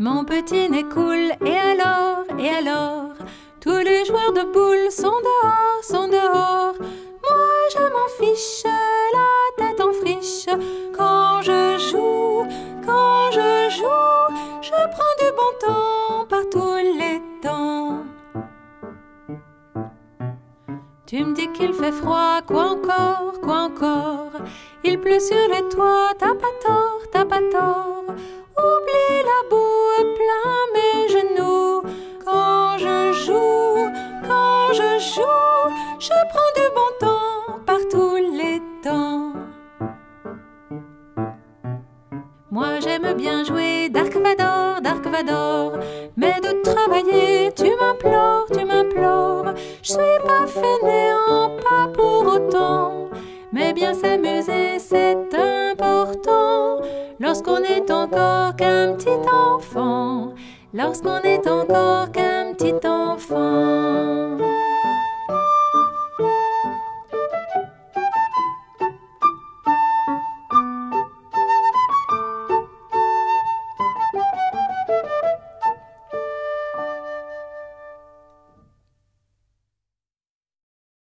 Mon petit nez coule, et alors, et alors Tous les joueurs de boules sont dehors, sont dehors. Moi je m'en fiche, la tête en friche. Quand je joue, quand je joue, je prends du bon temps par tous les temps. Tu me dis qu'il fait froid, quoi encore, quoi encore? Il pleut sur les toits, t'as pas tort, t'as pas tort. Je prends du bon temps par tous les temps. Moi j'aime bien jouer Dark Vador, Dark Vador, mais de travailler, tu m'implores, tu m'implores. Je suis pas fainéant, pas pour autant, mais bien s'amuser c'est important. Lorsqu'on est encore qu'un petit enfant, lorsqu'on est encore qu'un petit enfant.